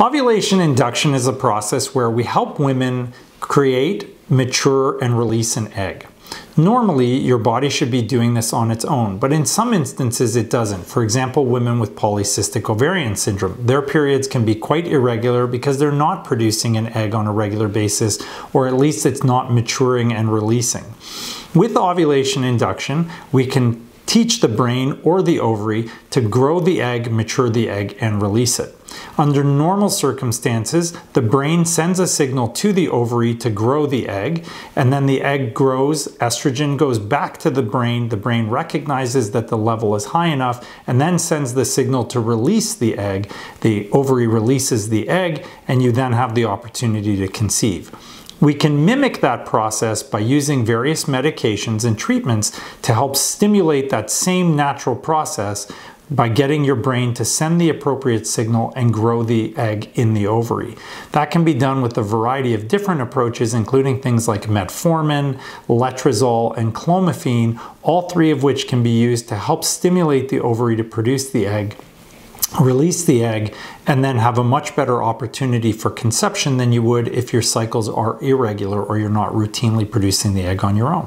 Ovulation induction is a process where we help women create, mature, and release an egg. Normally, your body should be doing this on its own, but in some instances it doesn't. For example, women with polycystic ovarian syndrome. Their periods can be quite irregular because they're not producing an egg on a regular basis, or at least it's not maturing and releasing. With ovulation induction, we can teach the brain or the ovary to grow the egg, mature the egg, and release it. Under normal circumstances, the brain sends a signal to the ovary to grow the egg, and then the egg grows, estrogen goes back to the brain, the brain recognizes that the level is high enough, and then sends the signal to release the egg. The ovary releases the egg, and you then have the opportunity to conceive. We can mimic that process by using various medications and treatments to help stimulate that same natural process by getting your brain to send the appropriate signal and grow the egg in the ovary. That can be done with a variety of different approaches, including things like metformin, letrozole, and clomiphene, all three of which can be used to help stimulate the ovary to produce the egg release the egg, and then have a much better opportunity for conception than you would if your cycles are irregular or you're not routinely producing the egg on your own.